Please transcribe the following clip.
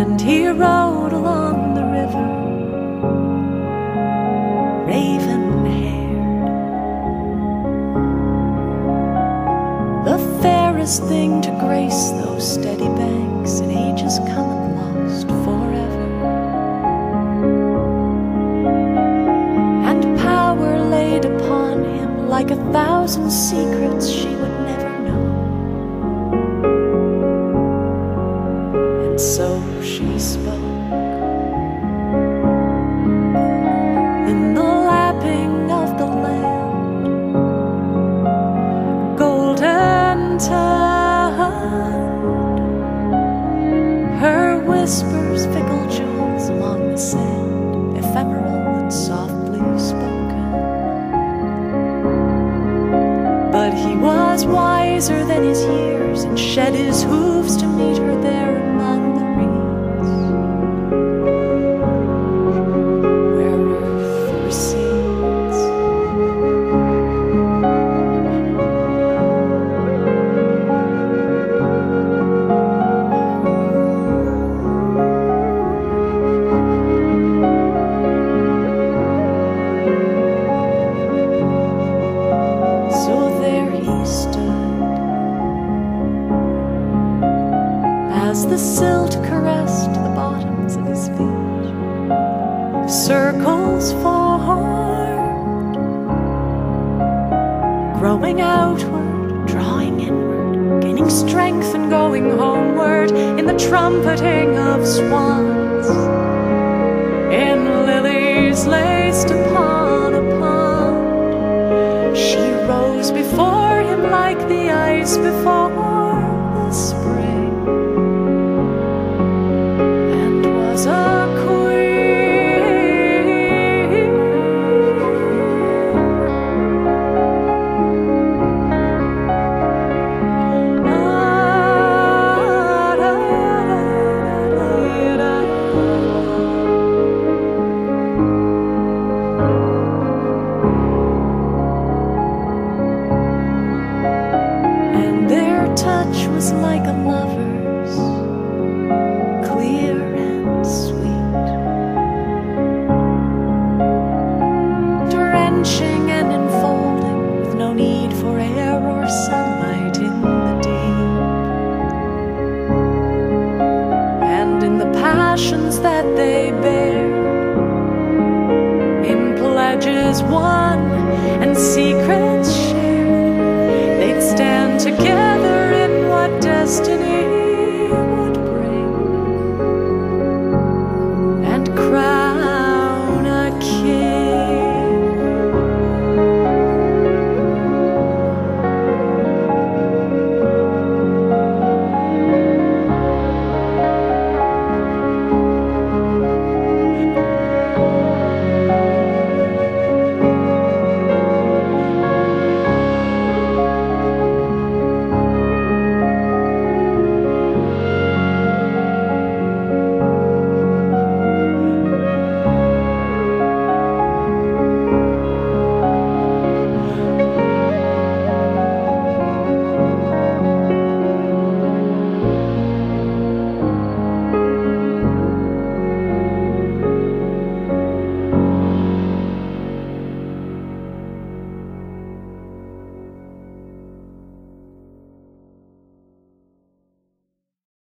and he rode along the river, raven haired. The fairest thing to grace those steady banks in ages come and lost forever. And power laid upon him like a thousand secrets she would never. Her whispers fickle jewels along the sand, ephemeral and softly spoken. But he was wiser than his years and shed his hooves to meet the silt caressed the bottoms of his feet. Circles formed, growing outward, drawing inward, gaining strength and going homeward in the trumpeting of swans, in lilies laced upon a pond. She rose before him like the ice before like a lover's, clear and sweet, drenching and enfolding, with no need for air or sunlight in the deep, and in the passions that they bear in pledges won cry.